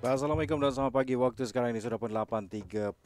Assalamualaikum dan selamat pagi. Waktu sekarang ini sudah pun 8.36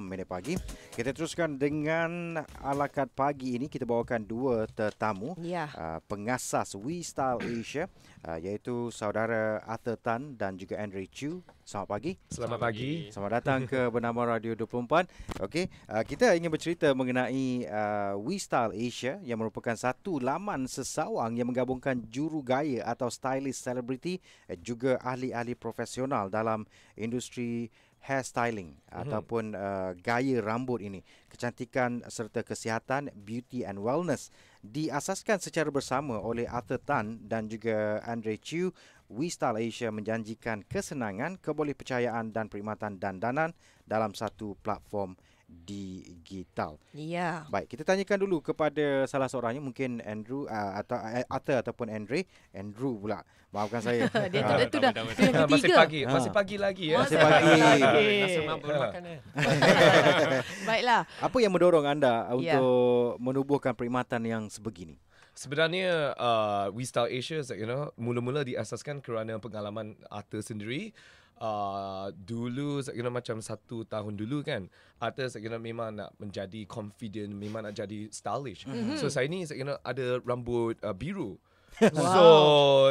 minit pagi. Kita teruskan dengan alakat pagi ini. Kita bawakan dua tetamu. Ya. Uh, pengasas We Style Asia uh, iaitu saudara Arthur Tan dan juga Andre Chu. Selamat pagi. Selamat pagi. Selamat datang ke Bernama Radio 24. Okey, uh, kita ingin bercerita mengenai uh, We Style Asia yang merupakan satu laman sesawang yang menggabungkan juru gaya atau stylist selebriti uh, juga ahli-ahli profesional dalam industri hairstyling mm-hmm. ataupun uh, gaya rambut ini. Kecantikan serta kesihatan, beauty and wellness diasaskan secara bersama oleh Arthur Tan dan juga Andre Chiu We Style Asia menjanjikan kesenangan, kebolehpercayaan dan perkhidmatan dandanan dalam satu platform digital. Ya. Baik, kita tanyakan dulu kepada salah seorangnya mungkin Andrew uh, atau uh, Arthur ataupun Andre. Andrew pula. Maafkan saya. Dia tu dah tu dah yang Ah, masih ketiga. pagi, Ha. masih pagi lagi ya. Masih pagi. Rasa mampu makan. Baiklah. Apa yang mendorong anda Ya. untuk menubuhkan perkhidmatan yang sebegini? Sebenarnya uh, We Style Asia you know mula-mula diasaskan kerana pengalaman Arthur sendiri. Uh, dulu know, macam satu tahun dulu kan you know, memang nak menjadi confident memang nak jadi stylish. Mm-hmm. so saya ni know, ada rambut uh, biru. So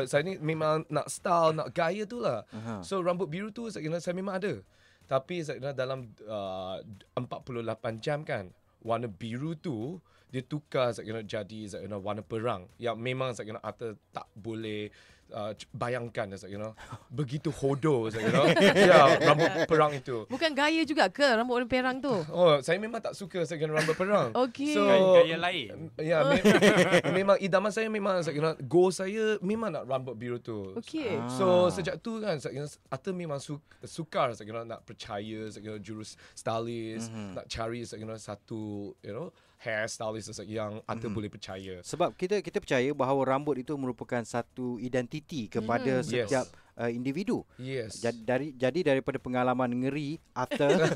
saya ni memang nak style nak gaya tu lah. Aha. So rambut biru tu know, saya memang ada. Tapi know, dalam uh, 48 jam kan Warna biru tu dia tukar know, jadi know, warna perang. Yang memang know, Arthur tak boleh uh, bayangkan you know begitu hodoh you know ya rambut perang itu Bukan gaya juga ke rambut warna perang tu? oh saya memang tak suka you know, rambut perang Okey. so Gaya, gaya lain. Ya, me- memang idaman saya memang you know, goal saya memang nak rambut biru tu. Okey. Ah. So sejak tu kan you know, memang su- sukar you know, nak percaya you know, jurus stylist, mm-hmm. nak cari you know, satu you know hair stylist yang Arthur mm-hmm. boleh percaya. Sebab kita kita percaya bahawa rambut itu merupakan satu identiti kepada Mhm. setiap Yes. Uh, individu. Yes. Jadi dari jadi daripada pengalaman ngeri Arthur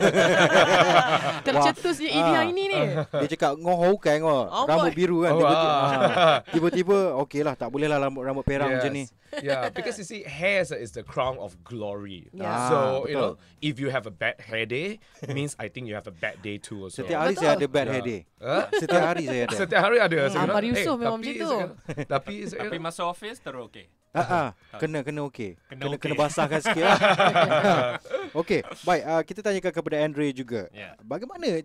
Tercetusnya ini Ah. hari ni dia cakap ngoh kan ngoh Oh, rambut biru kan Oh, tiba-tiba, ah. tiba-tiba okeylah tak bolehlah rambut rambut perang yes. macam ni. Yeah, because you see, hair is the crown of glory. Yeah. Ah, So you betul. know, if you have a bad hair day, means I think you have a bad day too. Also. Setiap hari Betul. saya ada bad Ya. hair day. Huh? Setiap hari saya ada. Setiap hari ada. Hmm, Ahmad eh, memang tapi macam tu. Tapi Tapi masuk office terus okey. Ah, ah, kena kena okey. Kena Kena kena okey. basahkan sikit lah. okey, baik uh, kita tanyakan kepada Andre juga. Ya. Bagaimana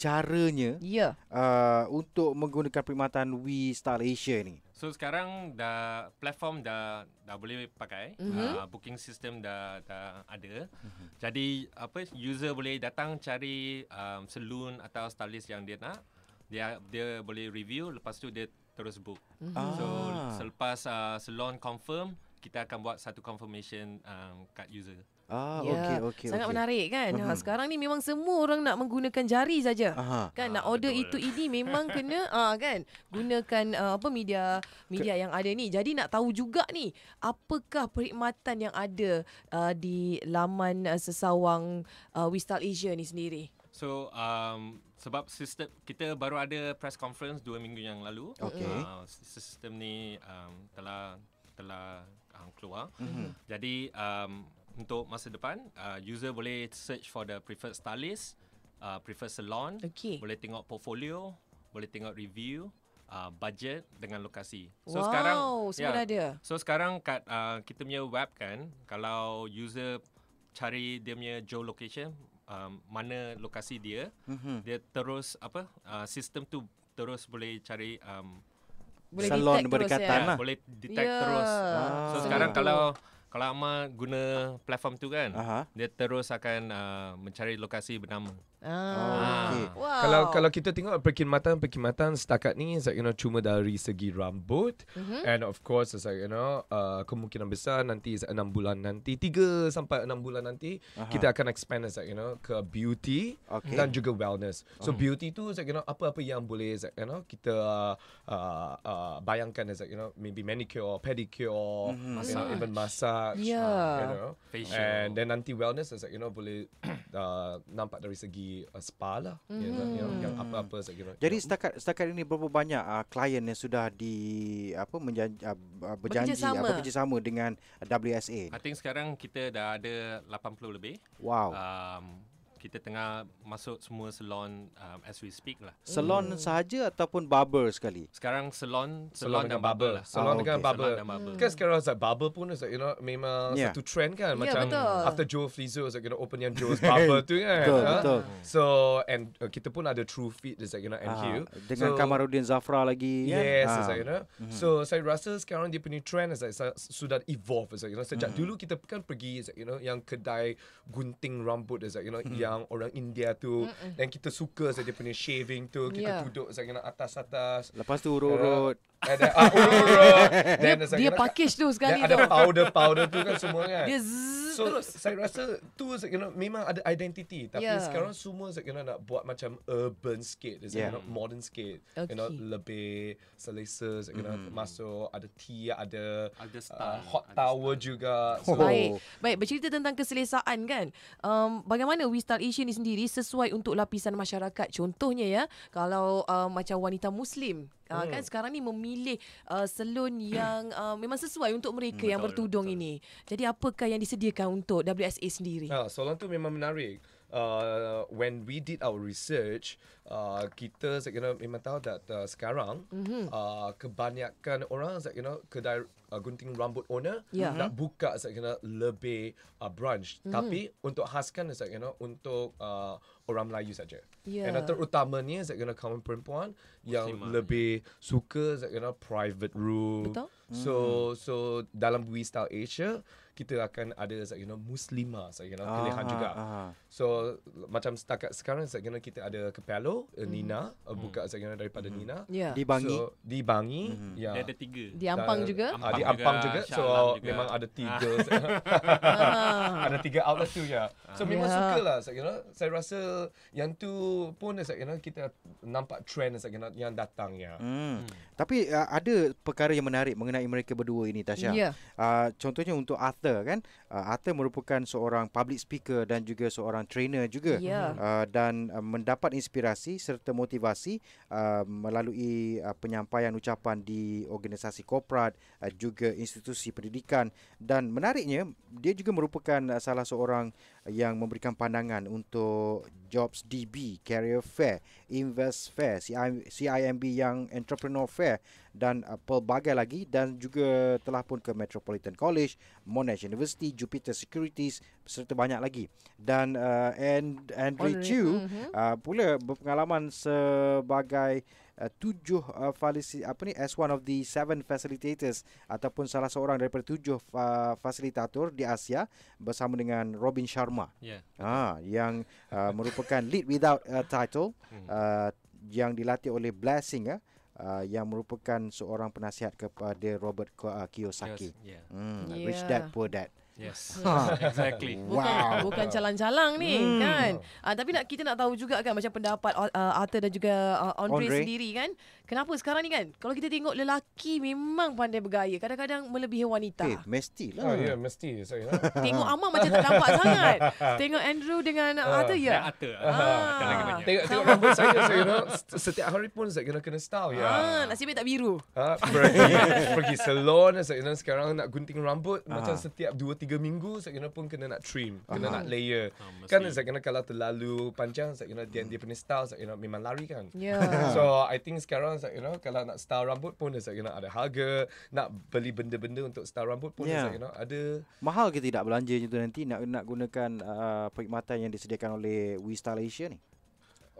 caranya Ya. uh, untuk menggunakan perkhidmatan We Style Asia ni? So sekarang dah platform dah dah boleh pakai. Mhm. Uh, booking system dah dah ada. Jadi apa user boleh datang cari um, salon atau stylist yang dia nak. Dia dia boleh review lepas tu dia terus book. Mhm. So Ah. selepas uh, salon confirm kita akan buat satu confirmation um, kat user. Ah, Ya. okey okey Sangat okey. menarik kan. Ha, Mhm. sekarang ni memang semua orang nak menggunakan jari saja. Aha. Kan nak Ah, order betul. itu ini memang kena ah kan gunakan uh, apa media media yang ada ni. Jadi nak tahu juga ni apakah perkhidmatan yang ada uh, di laman uh, sesawang uh, Wistal Asia ni sendiri. So um, sebab sistem kita baru ada press conference dua minggu yang lalu. Okey. Uh, sistem ni um, telah telah um, keluar. Mhm. Jadi um, untuk masa depan uh, user boleh search for the preferred stylist, uh, preferred salon, Okey. boleh tengok portfolio, boleh tengok review, uh, budget dengan lokasi. wow, So sekarang semua dah ada. So sekarang kat uh, kita punya web kan, kalau user cari dia punya geolocation, um, mana lokasi dia, Mhm. dia terus apa uh, sistem tu terus boleh cari um, Boleh Salon berdekatan ya. lah. boleh detect Ya. terus. Ah. So sekarang kalau kalau Amal guna platform tu kan, Aha. dia terus akan uh, mencari lokasi bernama. Ah. okey. Wow. Kalau kalau kita tengok perkhidmatan-perkhidmatan setakat ni saya you know cuma dari segi rambut Mhm. and of course saya you know uh, kemungkinan besar nanti 6 bulan nanti 3 sampai 6 bulan nanti Aha. kita akan expand saya you know ke beauty Okey. dan juga wellness. So Oh. beauty tu saya you know apa-apa yang boleh saya you know kita uh, uh, bayangkan saya you know maybe manicure, pedicure, Mhm. you know, Massage. even massage, Ya. you know. Facial. And then nanti wellness like, you know boleh uh, nampak dari segi pergi uh, spa lah. Mm-hmm. You know, yang, yang apa-apa saya kira. Jadi yang- setakat setakat ini berapa banyak uh, klien yang sudah di apa menjanji uh, berjanji Bekerjasama. uh, bekerjasama dengan WSA? I think sekarang kita dah ada 80 lebih. Wow. Um, kita tengah masuk semua salon um, as we speak lah. Salon sahaja ataupun barber sekali? Sekarang salon, Salon dan barber lah. Salon Ah, dengan barber. Salon dan barber. Kan sekarang like, barber pun is like, you know memang Yeah. satu trend kan macam betul. after Joe Flizzo is like, you know open yang Joe's barber tu kan. Betul, ha? betul. So and uh, kita pun ada True Fit is like, you know and Ah, Hue. dengan so, Kamarudin Zafra lagi kan? Yes, Ah. is like, you know. So saya rasa sekarang dia punya trend is like, sudah evolve is like, you know. Sejak dulu kita kan pergi is like, you know yang kedai gunting rambut is like, you know yang orang India tu dan kita suka dia punya shaving tu kita Yeah. duduk know atas-atas. Lepas tu urut-urut. Ada ah, urut-urut. Dia, dia package tu sekali ada tu. powder-powder tu kan semua kan. Dia zzz, So terus. saya rasa tu you know memang ada identity tapi Yeah. sekarang semua you know nak buat macam urban is like, Yeah. you know modern sikit you know Okay. lebih selesa you know masuk ada tea ada Ada uh, style, hot ada tower style. juga Oh. so, Baik, baik bercerita tentang keselesaan kan. Um, bagaimana Wistar Asia ni sendiri sesuai untuk lapisan masyarakat. Contohnya ya, kalau uh, macam wanita Muslim, uh, Hmm. kan sekarang ni memilih uh, salon yang uh, memang sesuai untuk mereka yang Betul, bertudung ini. Jadi apakah yang disediakan untuk WSA sendiri? Ah, soalan tu memang menarik. Uh, when we did our research, uh, kita saya kena memang tahu that uh, sekarang mm-hmm. uh, kebanyakan orang saya kena kedai uh, gunting rambut owner Ya. nak buka saya kena lebih uh, branch. Mm-hmm. Tapi untuk khaskan saya kena untuk uh, orang Melayu saja. Ya. And terutamanya saya kena kaum perempuan yang Muslimah. lebih suka saya kena private room. Betul. So so dalam We Style Asia kita akan ada saya kena muslimah saya kena pilihan Ah, juga. ah. So macam setakat sekarang saya kena kita ada Kepelo, uh, Nina, uh, buka saya kena daripada Nina. Ya. Di Bangi. So di Bangi, ya. Dia ada tiga. Di Ampang Dan- juga. Ah, di Ampang Ampang juga, juga. So juga. memang ada tiga. Ah. ada tiga outlet tu ya. So memang Ya. suka lah saya kena. Saya rasa yang tu pun saya kena kita nampak trend saya kena yang datang ya. Hmm. Tapi uh, ada perkara yang menarik mengenai mereka berdua ini Tasha. Ya. Uh, contohnya untuk Arthur kan. Uh, Arthur merupakan seorang public speaker dan juga seorang trainer juga. Ya. Uh, dan uh, mendapat inspirasi serta motivasi uh, melalui uh, penyampaian ucapan di organisasi korporat uh, juga institusi pendidikan dan menariknya dia juga merupakan uh, salah seorang yang memberikan pandangan untuk Jobs DB, Career Fair, Invest Fair, CI, CIMB Young Entrepreneur Fair dan uh, pelbagai lagi dan juga telah pun ke Metropolitan College, Monash University, Jupiter Securities serta banyak lagi. Dan uh, and Andre Andre, Chu mhm. uh, pula berpengalaman sebagai uh, tujuh uh, falisi, apa ni as one of the seven facilitators ataupun salah seorang daripada tujuh uh, fasilitator di Asia bersama dengan Robin Sharma. Ya. Ha, yang uh, merupakan lead without a title uh, yang dilatih oleh Blessing uh, uh, yang merupakan seorang penasihat kepada Robert Kiyosaki. Yes. Yeah. Hmm, Yeah. Rich Dad Poor Dad. Yes. Ha. exactly. Bukan Wow. bukan calang-calang ni Hmm. kan. Ah tapi nak kita nak tahu juga kan macam pendapat uh, Arthur dan juga uh, Andre, Andre. sendiri kan. Kenapa sekarang ni kan kalau kita tengok lelaki memang pandai bergaya, kadang-kadang melebihi wanita. Eh, mesti Oh lah. ya, mesti saya. Tengok Amar macam tak nampak sangat. Tengok Andrew dengan uh, Arthur Dan ya. Arthur. Ah. Arthur lagi banyak. Tengok tengok rambut saya saya kena setiap hari pun saya kena kena style ya. Ah, nasib baik tak biru. Ha, pergi pergi salon saya kena sekarang nak gunting rambut Ah. macam setiap 2 3 minggu saya kena pun kena nak trim, kena Ah. nak layer. Mesti. kan saya kena kalau terlalu panjang saya kena dia, dia punya style saya kena memang lari kan. Ya. So I think sekarang saya you know kalau nak style rambut pun saya kena ada harga, nak beli benda-benda untuk style rambut pun Ya. saya kena ada Mahal ke tidak belanja macam tu nanti nak nak gunakan uh, perkhidmatan yang disediakan oleh We Style Asia ni?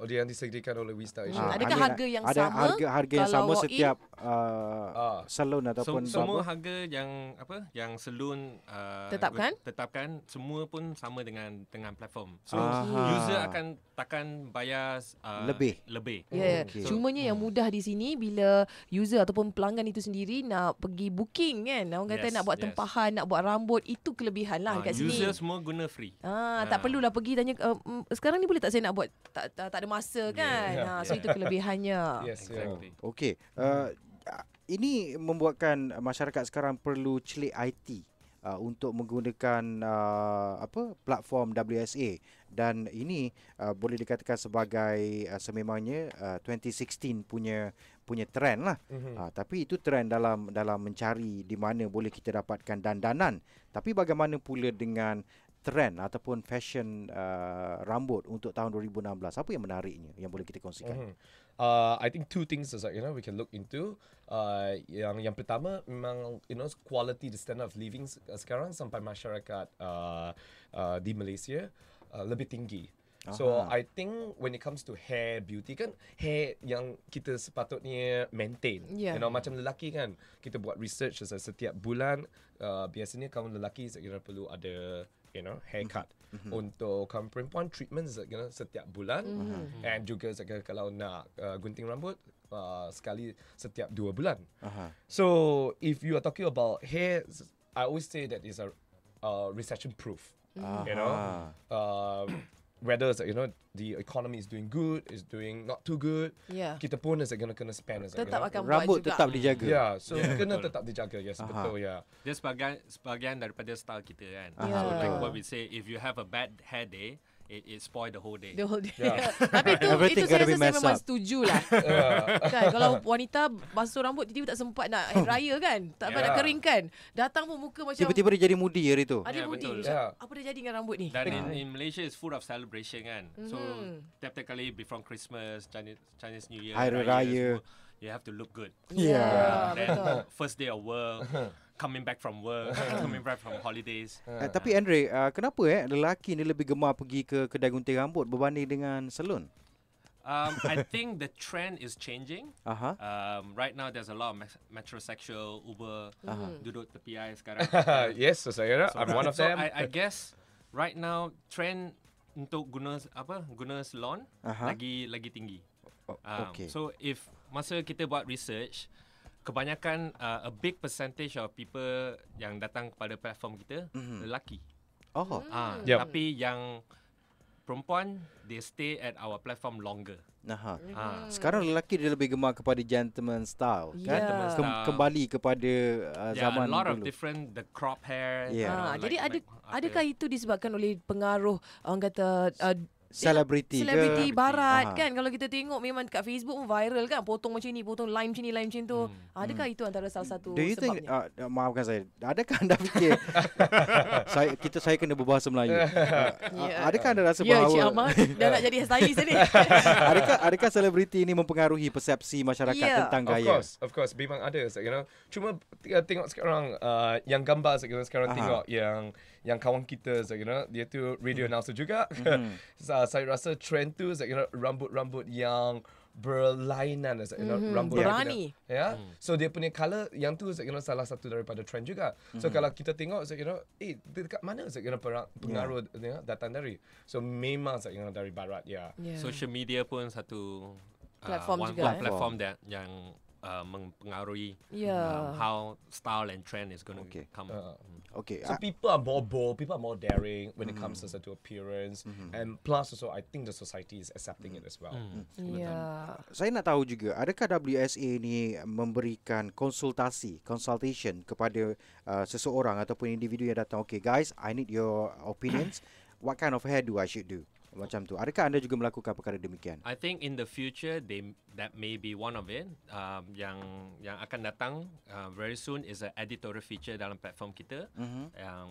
Oh dia yang disediakan oleh Wista Asia. Hmm, Ah, adakah ada- harga yang ada sama harga harga yang sama setiap uh, Ah. salon So, ataupun semua barber? harga yang apa yang salon uh, Tetapkan? tetapkan semua pun sama dengan dengan platform. So Aha. user akan takkan bayar uh, Lebih. Lebih. Ya, yeah. Okey. cumanya yang mudah di sini bila user ataupun pelanggan itu sendiri nak pergi booking kan. Orang kata Yes, nak buat yes. tempahan, nak buat rambut, itu kelebihan lah Ah, kat sini. user semua guna free. Ah, tak Ah. perlulah pergi tanya uh, mm, sekarang ni boleh tak saya nak buat tak tak, tak ada masa kan. Yeah. Ha, so itu kelebihannya. Yes, yeah. Exactly. Okey. Uh, ini membuatkan masyarakat sekarang perlu celik IT uh, untuk menggunakan uh, apa platform WSA dan ini uh, boleh dikatakan sebagai uh, sememangnya uh, 2016 punya punya trend lah. Mhm. Uh, tapi itu trend dalam dalam mencari di mana boleh kita dapatkan dandanan. Tapi bagaimana pula dengan trend ataupun fashion uh, rambut untuk tahun 2016? Apa yang menariknya yang boleh kita kongsikan? Mhm. Uh, I think two things is like you know we can look into. Uh, yang yang pertama memang you know quality the standard of living uh, sekarang sampai masyarakat uh, uh, di Malaysia uh, lebih tinggi. So Aha. I think when it comes to hair beauty kan hair yang kita sepatutnya maintain. Yeah. You know macam lelaki kan kita buat research se- setiap bulan uh, biasanya kaum lelaki kira perlu ada you know haircut. Mhm. Untuk kaum perempuan treatment saya kira setiap bulan Mhm. and juga kalau nak uh, gunting rambut uh, sekali setiap dua bulan. Aha. So if you are talking about hair, I always say that is a uh, recession proof. You know, uh, whether it's, you know the economy is doing good, is doing not too good, Ya. kita pun is gonna kena spend. is, you Tetap know. akan Rambut juga. tetap dijaga. Yeah, so Yeah, kena betul. tetap dijaga. Yes, Aha. betul ya. Dia sebagian sebagian daripada style kita kan. Aha, So like what we say, if you have a bad hair day, it, it spoil the whole day. The whole day. Yeah. Tapi tu Everything itu saya rasa saya memang up. setuju lah. kan kalau wanita basuh rambut tiba-tiba tak sempat nak hari raya kan. Tak sempat nak Yeah. keringkan. Datang pun muka macam Tiba-tiba dia jadi mudi hari tu. ada Yeah, mudi. Yeah. Apa dia jadi dengan rambut ni? Dan in, in Malaysia is full of celebration kan. So Mhm. tiap-tiap kali before Christmas, Chinese Chinese New Year, Hari Raya. semua, you have to look good. Yeah. Then betul. first day of work, coming back from work, coming back from holidays. Eh, tapi Andre, uh, kenapa eh lelaki ni lebih gemar pergi ke kedai gunting rambut berbanding dengan salon? Um, I think the trend is changing. Aha. Um, right now, there's a lot of me- metrosexual Uber Mhm. duduk tepi air sekarang. yes, so saya So- I'm one of so them. I, I guess right now trend untuk guna apa guna salon Aha. lagi lagi tinggi. Um, okay. So if masa kita buat research, kebanyakan uh, a big percentage of people yang datang kepada platform kita Mhm. lelaki. Oh. Ah, Yep. tapi yang perempuan they stay at our platform longer. Aha. Ah. Sekarang lelaki dia lebih gemar kepada gentleman style kan? Gentleman Kem- style. kembali kepada uh, are zaman a lot of dulu. different the crop hair. Yeah. you know, Ah, like- jadi ada like adakah itu disebabkan oleh pengaruh orang kata uh, Selebriti ke? Selebriti barat Aha. kan Kalau kita tengok Memang kat Facebook pun viral kan Potong macam ni Potong lime macam ni Lime macam tu Hmm. Adakah itu antara salah satu Do you think sebabnya uh, maafkan saya adakah anda fikir saya kita saya kena berbahasa Melayu uh, Ya. adakah anda rasa Ya Cik bahawa Ahmad Dah nak jadi hairstylist ni adakah adakah selebriti ini mempengaruhi persepsi masyarakat Ya. tentang Of gaya course, of course. Memang ada, you know. Cuma tengok sekarang uh, yang gambar sekarang sekarang Aha. tengok yang yang kawan kita, you know, dia tu radio announcer juga. Mhm. Sa- saya rasa trend tu, you know, rambut-rambut yang berlainan, you know, Mhm, rambut yang berani. kena- Ya, so dia punya color yang tu, you know, salah satu daripada trend juga. So kalau kita tengok, you know, eh dekat mana, you know, pengaruh you know, datang dari. So memang, you know, dari barat, ya. Ya. social media pun satu uh, Platform one, juga, one eh? platform that yang uh, mempengaruhi Ya. um, how style and trend is going to Okay. come. Uh, okey So ah, people are more bold, people are more daring when it comes to to appearance, and plus also I think the society is accepting it as well. Mm. Ya. Saya nak tahu juga adakah WSA ni memberikan konsultasi consultation kepada uh, seseorang ataupun individu yang datang okay guys I need your opinions. What kind of hairdo I should do macam tu adakah anda juga melakukan perkara demikian I think in the future they that may be one of it. Um, yang yang akan datang uh, very soon is a editorial feature dalam platform kita. Mhm. Yang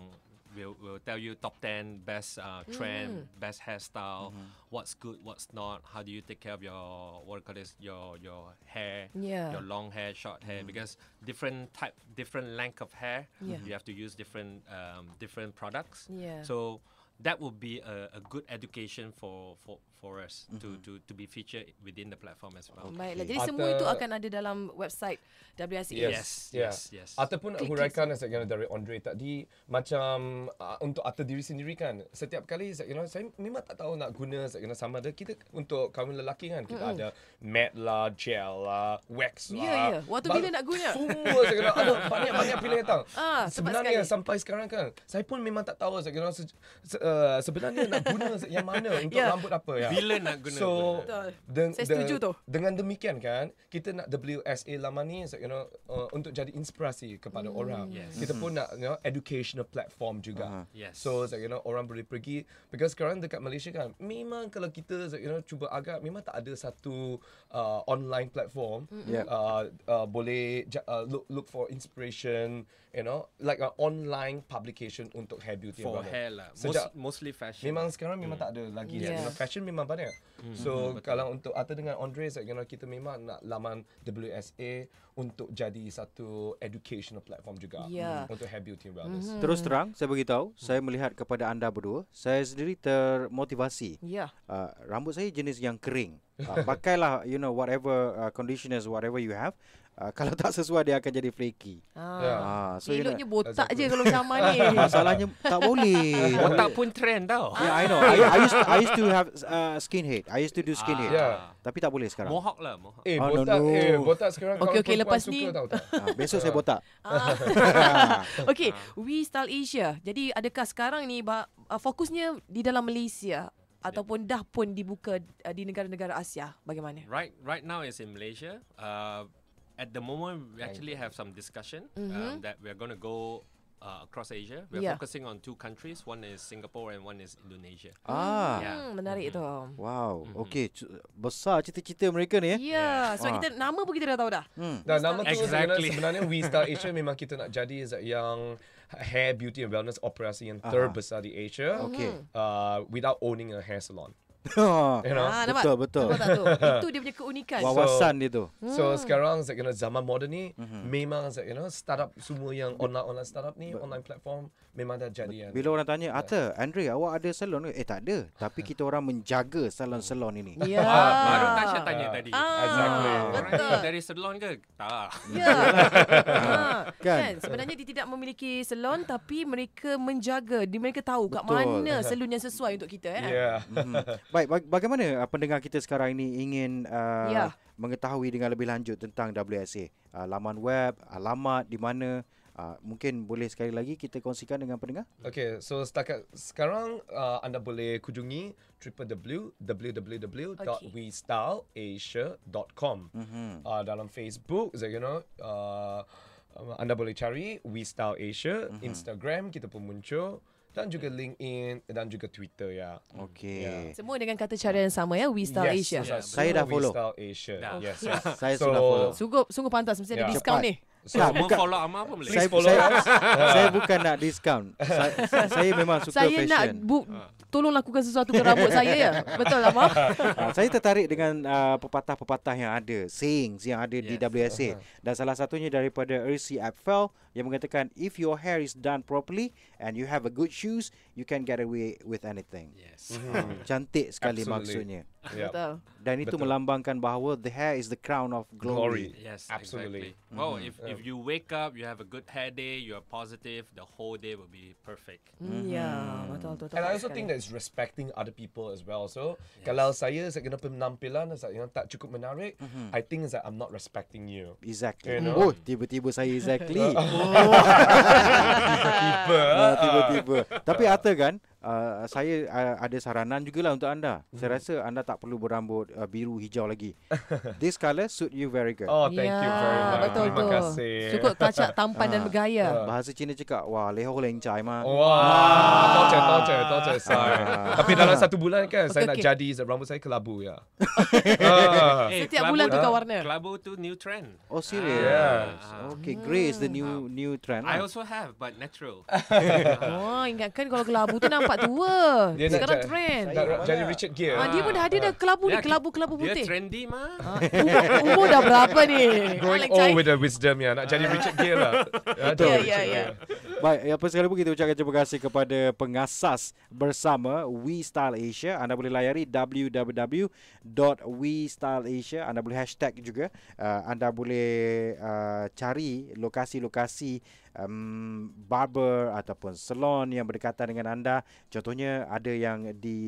will will tell you top 10 best uh, trend, best hairstyle, what's good, what's not. How do you take care of your what call this your your hair, Yeah. your long hair, short hair because different type, different length of hair. Yeah. You have to use different um, different products. Yeah. So that would be a, a good education for for for us to to to be featured within the platform as well. Baiklah Okay. Jadi semua Atau- itu akan ada dalam website WSA Yes, yeah. yes, yes. Ataupun Klik, huraikan saya kira dari Andre tadi macam uh, untuk atas diri sendiri kan. Setiap kali saya kira saya memang tak tahu nak guna saya kira sama ada kita untuk kaum lelaki kan kita Mm-mm. ada matte lah, gel lah, wax Ya, lah. ya. Waktu Ba- bila nak guna? Semua saya kira ada banyak-banyak pilihan tau. Ah, sebenarnya sekali. sampai sekarang kan saya pun memang tak tahu saya kira se, se, uh, sebenarnya nak guna yang mana untuk Ya. rambut apa ya. Bila nak guna So guna. Betul. den- Saya setuju tu. Dengan demikian kan, kita nak WSA lama ni so, you know uh, untuk jadi inspirasi kepada orang. Yes. Kita pun nak you know educational platform juga. Aha. Yes. So so, you know orang boleh pergi because sekarang dekat Malaysia kan memang kalau kita so, you know cuba agak memang tak ada satu uh, online platform Yeah. uh, uh, boleh ja- uh, look look for inspiration you know like an online publication untuk hair beauty For hair lah. Most, Sejak mostly fashion. Memang sekarang memang tak ada lagi Yeah. yeah. fashion memang banyak. So kalau untuk Ata dengan Andre you know, kita memang nak laman WSA untuk jadi satu educational platform juga Yeah. untuk hair beauty and wellness. Terus terang, saya beritahu, saya melihat kepada anda berdua, saya sendiri termotivasi. Ya. Uh, rambut saya jenis yang kering. Uh, pakailah, you know, whatever uh, conditioners, whatever you have. Uh, kalau tak sesuai, dia akan jadi flaky. Ah. Yeah. Ah, so you know, Eloknya botak Exactly. je kalau macam ni. masalahnya tak boleh. Otak pun trend tau. Yeah, I know. I, I used to, I used to have uh, skinhead. I used to do skinhead. Yeah. Tapi tak boleh sekarang. Mohawk lah, mohawk. Eh, Oh, no, botak, no. eh, botak sekarang Okey, okey, lepas suka ni- tahu tak? Ah, besok saya botak. Ah. Okey, We Style Asia. Jadi adakah sekarang ni ba- uh, fokusnya di dalam Malaysia ataupun dah pun dibuka uh, di negara-negara Asia? Bagaimana? Right, right now it's in Malaysia. Uh, at the moment, we actually have some discussion um, that we're going to go uh, across Asia. We're Yeah. focusing on two countries. One is Singapore and one is Indonesia. Ah. Yeah. Hmm, menarik tu. Wow. Okey, cu- besar cita-cita mereka ni eh. Ya, sebab Ah. kita nama pun kita dah tahu dah. Hmm. Dan nama tu sebenarnya, Exactly. sebenarnya We Style Asia memang kita nak jadi is- yang hair beauty and wellness operasi yang Aha. terbesar di Asia. Okey. Uh, without owning a hair salon. Ha. You know? Ah, nampak? betul, betul. Nampak tak tu? Itu dia punya keunikan. Wawasan dia tu. So sekarang you know, zaman moden ni memang you know startup semua yang online online startup ni online platform memang dah jadi kan. Bila orang tanya, Ata, Andre, awak ada salon ke? Eh, tak ada. Tapi kita orang menjaga salon-salon ini. Ya. Ah, baru Tasha tanya tadi. Ah, Exactly. Orang Betul. ni dari salon ke? Tak. Ya. Ah, Kan? kan? Sebenarnya dia tidak memiliki salon tapi mereka menjaga. Dia mereka tahu kat Betul. mana salon yang sesuai untuk kita eh. Yeah. Hmm. Baik, bag- bagaimana uh, pendengar kita sekarang ini ingin uh, Ya. mengetahui dengan lebih lanjut tentang WSA? Uh, laman web, alamat di mana? Uh, mungkin boleh sekali lagi kita kongsikan dengan pendengar? Okay, so setakat sekarang uh, anda boleh kunjungi www.westyleasia.com. Mhm. Uh, dalam Facebook, you know, uh, anda boleh cari We Style Asia, Instagram kita pun muncul dan juga LinkedIn dan juga Twitter ya. Okey. Ya. Semua dengan kata cara yang sama ya, We Style yes, Asia. yes, Saya dah We follow. Style Asia. Dah. Yes, yes. Saya So- sudah follow. Sungguh sungguh pantas mesti ada Ya. diskaun Cepat. ni. So, Semua bukan- follow Amal pun boleh. Saya, follow saya, us. saya bukan nak diskaun. Saya, saya memang suka Saya nak fashion. bu- tolong lakukan sesuatu ke rambut saya ya. Betul lah, Mak? Ah, saya tertarik dengan uh, pepatah-pepatah yang ada, sayings yang ada di Yes. WSA. Dan salah satunya daripada Ersi Apfel yang mengatakan if your hair is done properly and you have a good shoes, you can get away with anything. Yes. Ah, cantik sekali Absolutely. maksudnya. Yeah. Betul. Dan itu Betul. melambangkan bahawa the hair is the crown of glory. Glory. Yes, Absolutely. Exactly. Well, if if you wake up, you have a good hair day, you are positive, the whole day will be perfect. Hmm, ya, betul betul. And I also think that it's respecting other people as well. So kalau saya saya kena penampilan saya tak cukup menarik, I think that I'm not respecting you. Exactly. You know? Oh, tiba-tiba saya exactly. Tiba-tiba. Ah, tiba-tiba. Tapi Arthur kan, uh, saya uh, ada saranan jugalah untuk anda. Saya rasa anda tak perlu berambut uh, biru hijau lagi. This colour suit you very good. Oh, thank you very much. Ya, Betul Terima tu. kasih. Cukup tacak tampan dan Ah. bergaya. Bahasa Cina cakap, wah leho lencai mah. Wah, toce, toce, toce saya. Ah. Tapi dalam satu bulan kan, saya Okey, nak jadi rambut saya kelabu ya. Ah. Setiap kelabu bulan tu- tukar warna. Kelabu tu new trend. Oh serious? Yes. Okay, grey is the new new trend. I also have, but natural. Oh, ingatkan kalau kelabu tu nampak tua. Dia nak Sekarang ja- trend. nak jadi Richard Gere. Ah, dia pun dah ada dah kelabu ni, Dia- kelabu-kelabu Dia putih. trendy mah. Ah, umur, umur dah berapa ni? Growing old with the wisdom ya. Nak jadi Richard Gere lah. Ya, jadi Ya, ya, ya. Baik, apa sekali pun kita ucapkan terima kasih kepada pengasas bersama We Style Asia. Anda boleh layari www.westyleasia. Anda boleh hashtag juga. Uh, anda boleh uh, cari lokasi-lokasi um, barber ataupun salon yang berdekatan dengan anda Contohnya ada yang di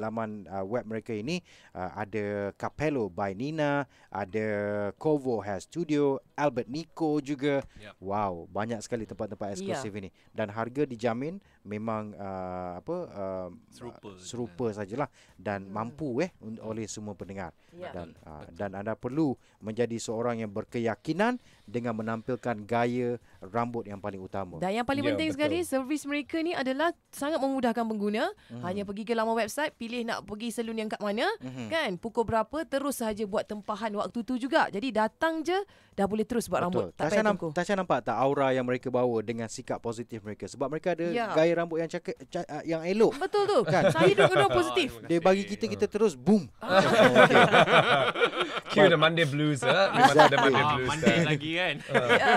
laman uh, web mereka ini uh, ada Capello by Nina, ada Kovo Hair Studio, Albert Nico juga. Yep. Wow, banyak sekali tempat-tempat eksklusif ini dan harga dijamin memang uh, apa uh, Serupa uh, serupa sajalah dan mampu eh oleh semua pendengar. Ya. Dan uh, dan anda perlu menjadi seorang yang berkeyakinan dengan menampilkan gaya rambut yang paling utama. Dan yang paling Ya, penting betul. sekali servis mereka ni adalah sangat memudahkan pengguna. Mhm. Hanya pergi ke laman website, pilih nak pergi salon yang kat mana, Mhm. kan? Pukul berapa terus saja buat tempahan waktu tu juga. Jadi datang je dah boleh terus buat rambut. Tak Tasha, payah namp- tunggu. Tasha nampak tak aura yang mereka bawa dengan sikap positif mereka sebab mereka ada Ya. gaya rambut yang cakap ca- uh, yang elok. Betul tu. kan? Saya duduk dengan orang positif. terima Dia bagi kita kita terus boom. Cue the Monday blues ah. Memang ada Monday Ah, blues. Monday ah. lagi kan. ya.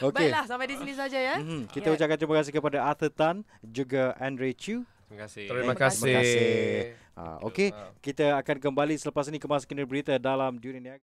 Okey. Baiklah, sampai di sini saja ya. Mhm. Kita Ya. ucapkan terima kasih kepada Arthur Tan juga Andre Chu. Terima kasih. Terima kasih. kasih. kasih. Uh, Okey, Ah. kita akan kembali selepas ini ke Mas Kena Berita dalam Dunia Niaga.